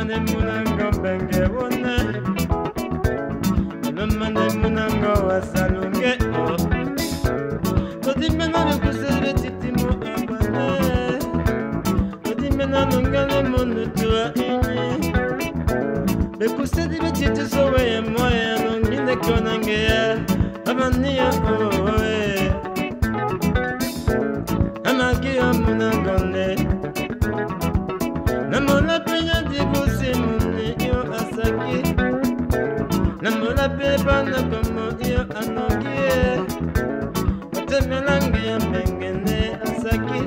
Lemane munanga benge wone Lemane munanga wasalunge o Todi mena le kusere titi mo abane Todi mena nongane monu tua inyi Be kusedi be sowe ya moya nongine konange ya Abani ya oe bana komo yo anogie otemelange ya mengene asaki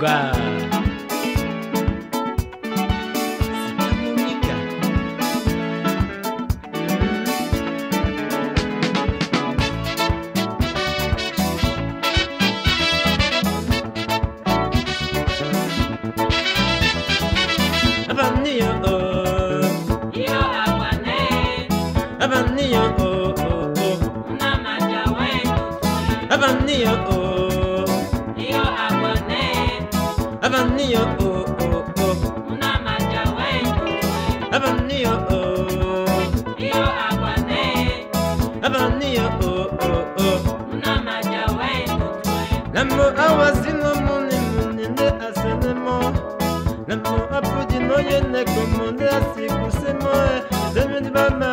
Uga. Sitamunika. Abani ya owe Abani ya abaniyo o oh, o oh, o oh. unamaja wenyu abaniyo o iyo abane abaniyo o o o unamaja wenyu lamo awazino muni muni ne asenemo lamo apudi noye ne komone asikusemo. Demi di mama